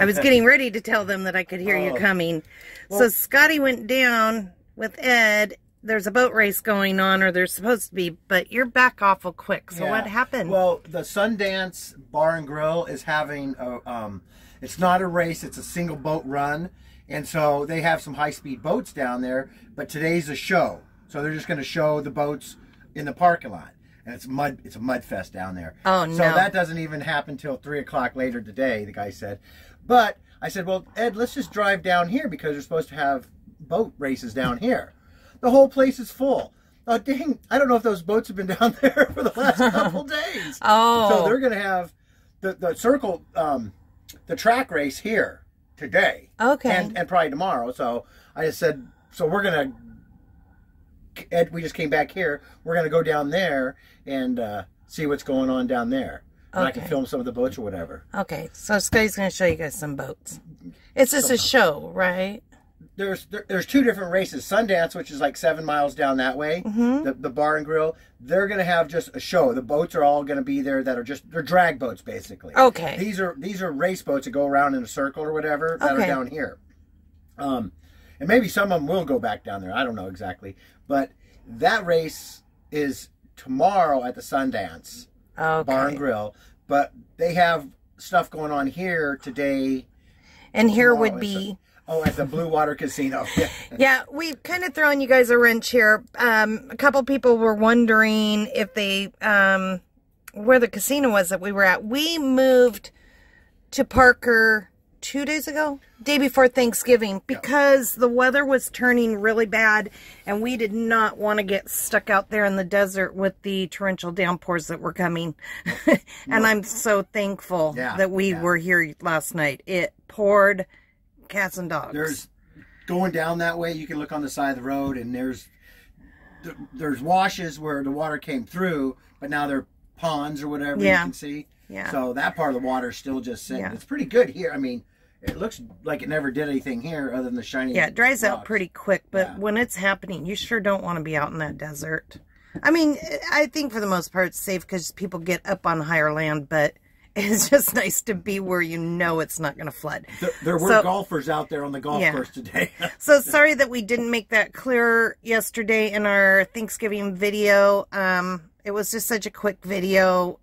I was getting ready to tell them that I could hear you Oh. coming. so Scotty went down with Ed. There's a boat race going on, or there's supposed to be, but you're back awful quick. So Yeah. what happened? Well, the Sundance Bar and Grill is having a, um, it's not a race, it's a single boat run. And so they have some high speed boats down there, but today's a show. So they're just going to show the boats in the parking lot. And it's mud, it's a mud fest down there. Oh, no. So that doesn't even happen till three o'clock later today, the guy said. But I said, well, Ed, let's just drive down here because they're supposed to have boat races down here. The whole place is full. Oh, dang. I don't know if those boats have been down there for the last couple days. oh, So they're going to have the, the circle, um, the track race here today. okay. And, and probably tomorrow. So I just said, so we're going to, Ed, we just came back here. We're going to go down there and uh, see what's going on down there. And I can film some of the boats or whatever. okay, so Scotty's going to show you guys some boats. It's just a show, right? There's there, there's two different races. Sundance, which is like seven miles down that way, Mm-hmm. the, the bar and grill. They're gonna have just a show. The boats are all gonna be there that are just they're drag boats basically. Okay. These are these are race boats that go around in a circle or whatever that Okay. are down here. Um, and maybe some of them will go back down there. I don't know exactly, but that race is tomorrow at the Sundance Bar and Grill. But they have stuff going on here today. And here would be. oh at the Blue Water Casino. Yeah. Yeah, we've kind of thrown you guys a wrench here. Um, a couple people were wondering if they, um, where the casino was that we were at. We moved to Parker two days ago, day before Thanksgiving, because the weather was turning really bad and we did not want to get stuck out there in the desert with the torrential downpours that were coming. and I'm so thankful Yeah, that we yeah. were here last night. It poured cats and dogs. there's going down that way you can look on the side of the road and there's there's washes where the water came through but now they're ponds or whatever Yeah. you can see Yeah. so that part of the water is still just sitting Yeah. it's pretty good here i mean it looks like it never did anything here other than the shiny Yeah, it dries out pretty quick, but Yeah. when it's happening, you sure don't want to be out in that desert. I mean, I think for the most part it's safe because people get up on higher land, but it's just nice to be where you know it's not going to flood. there, there were So- golfers out there on the golf Yeah. course today So sorry that we didn't make that clear yesterday in our Thanksgiving video. Um, it was just such a quick video,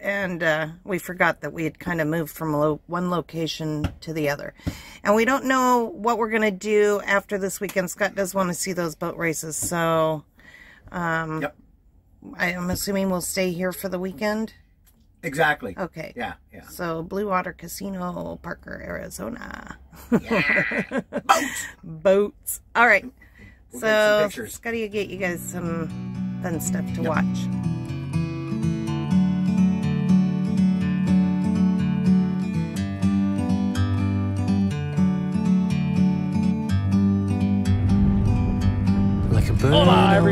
and uh, we forgot that we had kind of moved from lo- one location to the other. And we don't know what we're going to do after this weekend. Scott does want to see those boat races, so um, yep I am assuming we'll stay here for the weekend. exactly Okay. yeah yeah So Blue Water Casino, Parker, Arizona. yeah boats. All right. We'll so. Scotty will get you guys some fun stuff to watch.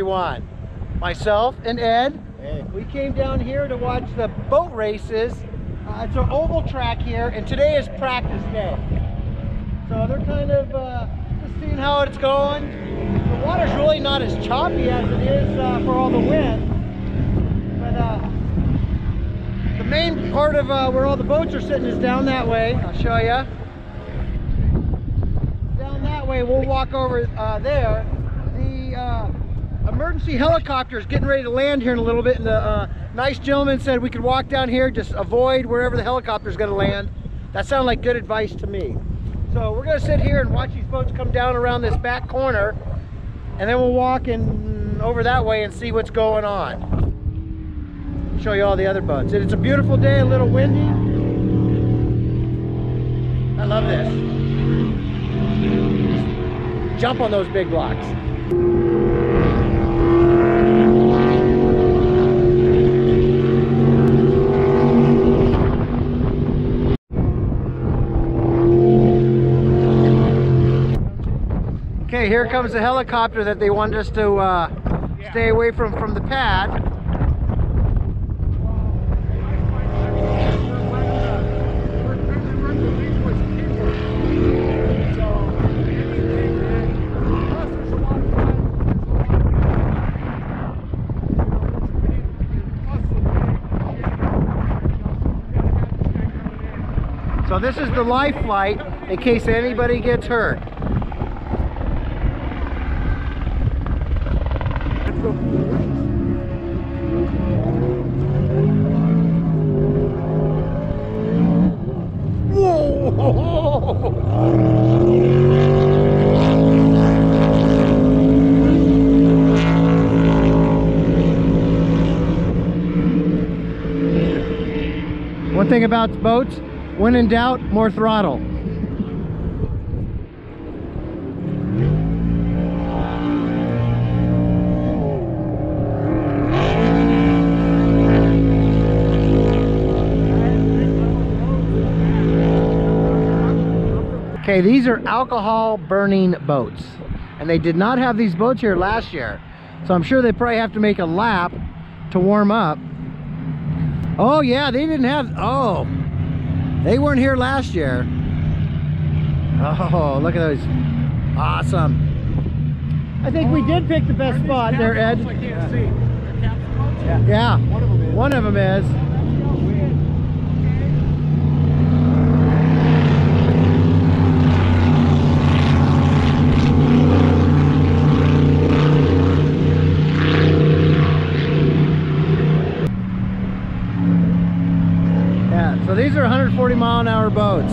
Everyone. Myself and Ed. We came down here to watch the boat races. Uh, it's an oval track here, and today is practice day. So they're kind of uh, just seeing how it's going. The water's really not as choppy as it is uh, for all the wind. But uh, the main part of uh, where all the boats are sitting is down that way. I'll show you. Down that way, we'll walk over uh, there. The uh, emergency helicopter is getting ready to land here in a little bit, and the uh, nice gentleman said we could walk down here, just avoid wherever the helicopter is going to land. That sounded like good advice to me. So we're going to sit here and watch these boats come down around this back corner, and then we'll walk in over that way and see what's going on. Show you all the other boats. And it's a beautiful day, a little windy. I love this. Jump on those big blocks. Okay, here comes the helicopter that they want us to uh, stay away from from the pad. So this is the life flight in case anybody gets hurt. One thing about boats, when in doubt, more throttle. Okay, these are alcohol burning boats. And they did not have these boats here last year. So I'm sure they probably have to make a lap to warm up. Oh yeah, they didn't have, oh, they weren't here last year. Oh, look at those, awesome. I think we did pick the best spot there, Ed. I can't see. They're capsule boats? Yeah, One of them is. one of them is. Yeah, so these are 140 hour boats.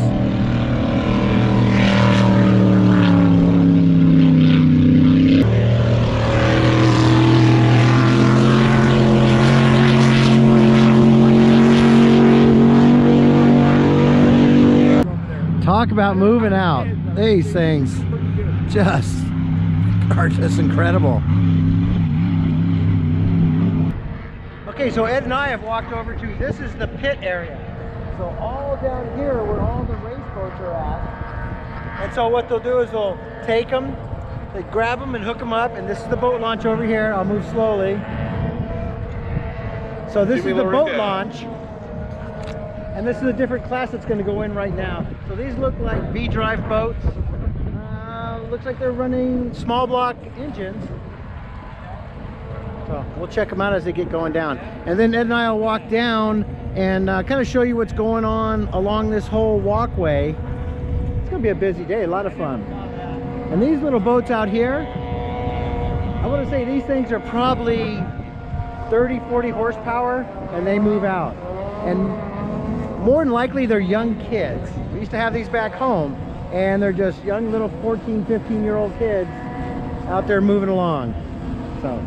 Talk about moving out. These things just are just incredible. Okay, so Ed and I have walked over to, this is the pit area. So all down here where all the race boats are at. And so what they'll do is they'll take them, they grab them and hook them up, and this is the boat launch over here. I'll move slowly. So this Give is the boat rundown. launch. And this is a different class that's going to go in right now. So these look like V-drive boats. Uh, looks like they're running small block engines. So we'll check them out as they get going down. And then Ed and I will walk down and uh, kind of show you what's going on along this whole walkway. It's to be a busy day, a lot of fun. And these little boats out here, I want to say these things are probably 30, 40 horsepower and they move out. And more than likely they're young kids. We used to have these back home and they're just young little 14, 15 year old kids out there moving along. So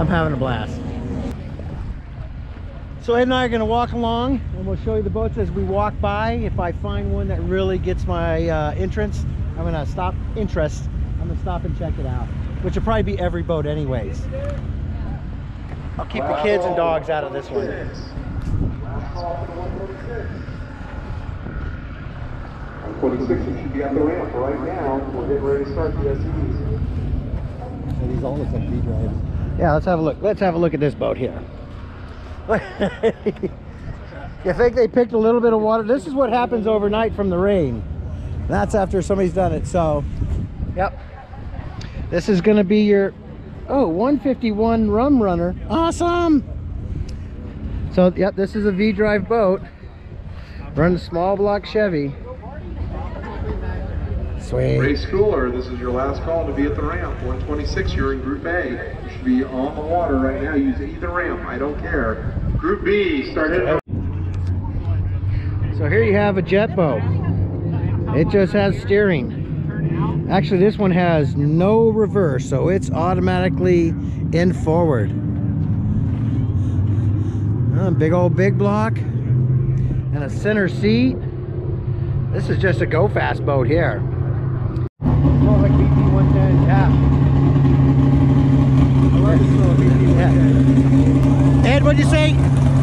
I'm having a blast. So Ed and I are going to walk along and we'll show you the boats as we walk by. If I find one that really gets my uh, entrance, I'm going to stop interest. I'm going to stop and check it out, which will probably be every boat anyways. I'll keep the kids and dogs out of this one. 26, you should be at the ramp right now. We're getting ready to start the SUVs. these all look like drives. Yeah, let's have a look. Let's have a look at this boat here. you think they picked a little bit of water? This is what happens overnight from the rain. That's after somebody's done it. So, yep. This is going to be your oh 151 rum runner. Awesome. So, yep, this is a V drive boat. Runs small block Chevy. Sweet. Ray Schooler, this is your last call to be at the ramp. 126, you're in Group A. You should be on the water right now. Use either ramp. I don't care. Group B, start hitting. So here you have a jet boat. It just has steering. Actually, this one has no reverse, so it's automatically in forward. Uh, big old big block and a center seat. This is just a go fast boat here. More like VP 110, yeah. Yeah. Ed, what'd you say?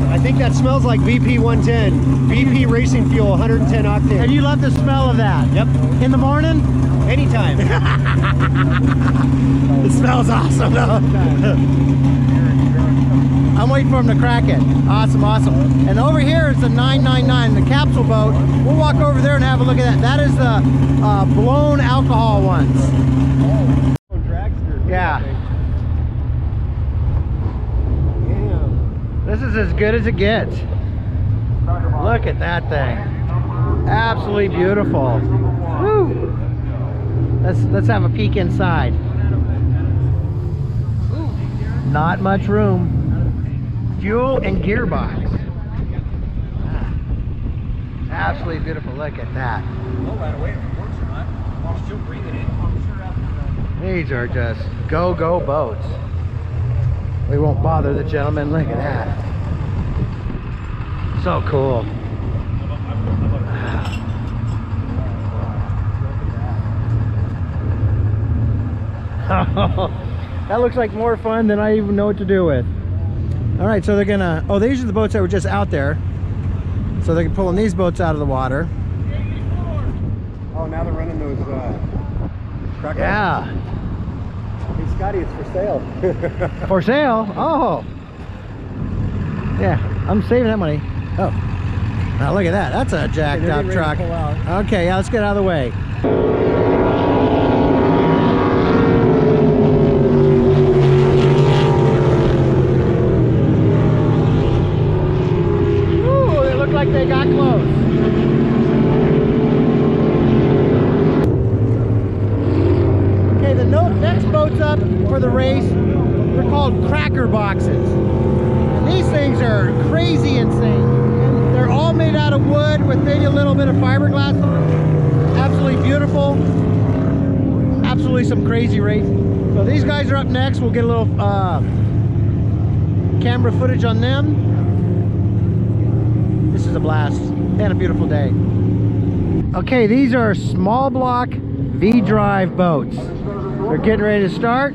I think that smells like VP 110. VP Racing Fuel, 110 octane. And you love the smell of that? Yep. In the morning? Anytime. It smells awesome though. I'm waiting for him to crack it. Awesome, awesome. And over here is the 999, the capsule boat. We'll walk over there and have a look at that. That is the uh, blown alcohol ones. Dragster. Yeah. This is as good as it gets. Look at that thing. Absolutely beautiful. Woo! Let's let's have a peek inside. Not much room. Fuel and gearbox. Ah. Absolutely beautiful. Look at that. These are just go-go boats. We won't bother the gentleman. Look at that. So cool. that looks like more fun than I even know what to do with. All right, so they're gonna, oh, these are the boats that were just out there. So they're pulling these boats out of the water. Oh, now they're running those, uh, crack Yeah, Hey, Scotty, it's for sale. for sale. Oh. Yeah, I'm saving that money. Oh, now look at that. That's a jacked they're up getting ready to truck. Okay, yeah, let's get out of the way. Ooh, they look like they got close. Okay, the next boats up for the race, they're called cracker boxes. And these things are crazy insane. All made out of wood with maybe a little bit of fiberglass. Absolutely beautiful. Absolutely some crazy race. So these guys are up next. We'll get a little uh, camera footage on them. This is a blast and a beautiful day. Okay, these are small block V-drive boats. They're getting ready to start.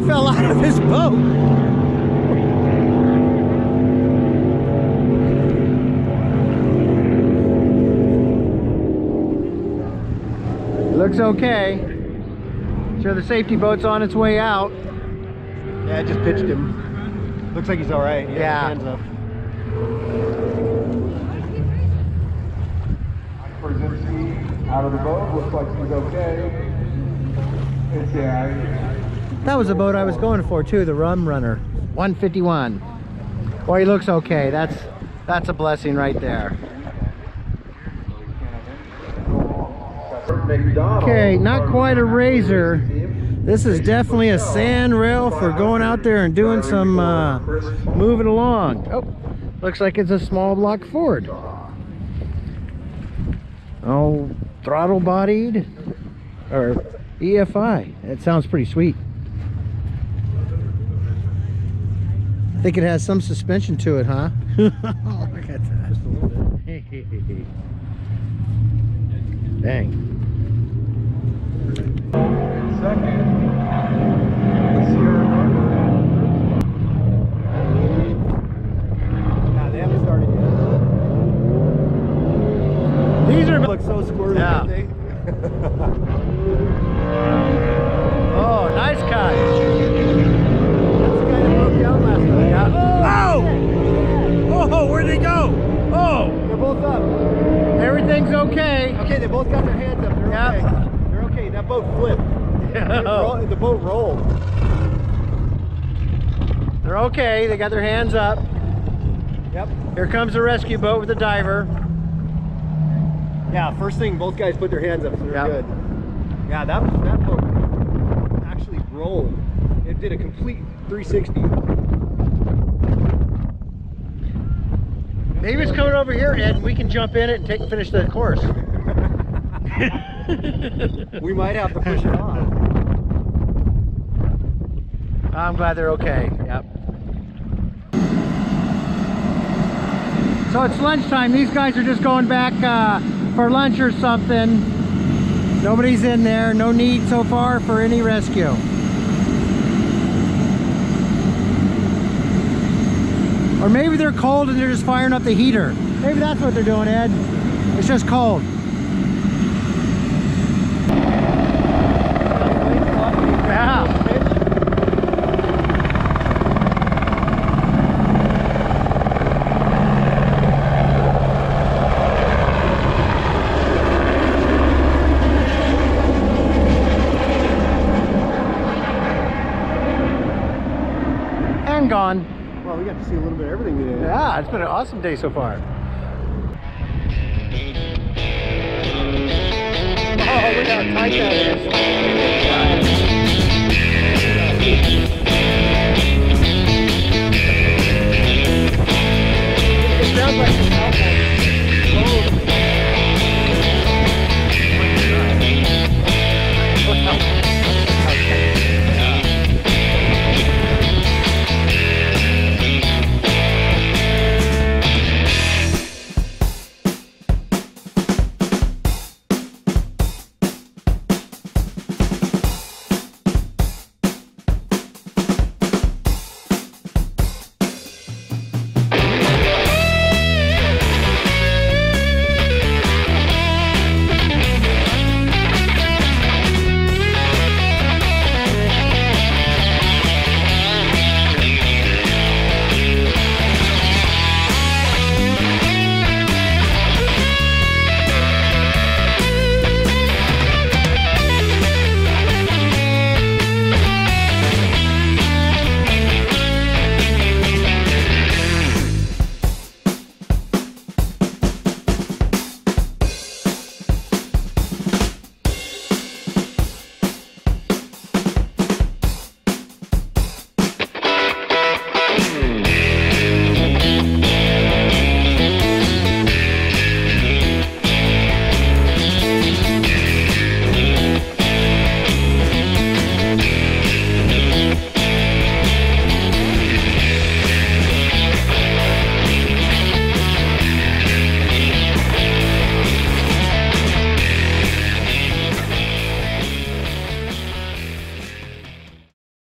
Guy fell out of his boat. Looks okay. Sure the safety boat's on its way out. Yeah, I just pitched him. Looks like he's all right. Yeah. Hands up. Out of the boat, looks like he's okay. It's, yeah, That was the boat I was going for too, the rum runner. 151. Boy, he looks okay. That's that's a blessing right there. Okay, not quite a razor. This is definitely a sand rail for going out there and doing some uh, moving along. Oh, looks like it's a small block Ford. Oh, throttle bodied or EFI. That sounds pretty sweet. Think it has some suspension to it, huh? Oh, look at that. Just a little bit. Dang. Second, the Sierra Club. Nah, they haven't started yet. These are Look so squirrely. Yeah. okay. Okay, they both got their hands up. They're Yep. okay. They're okay. That boat flipped. Roll- the boat rolled. They're okay. They got their hands up. Yep. Here comes the rescue boat with the diver. Yeah, first thing, both guys put their hands up, so they're Yep. good. Yeah, that that boat actually rolled. It did a complete 360. Maybe it's coming over here, Ed, and we can jump in it and take finish the course. We might have to push it off. I'm glad they're okay. Yep. So it's lunchtime. These guys are just going back uh, for lunch or something. Nobody's in there. No need so far for any rescue. Or maybe they're cold and they're just firing up the heater. Maybe that's what they're doing, Ed. It's just cold. Yeah. And gone. Well, we got to see a little bit of everything today. Yeah, it's been an awesome day so far. Oh, look how tight that is.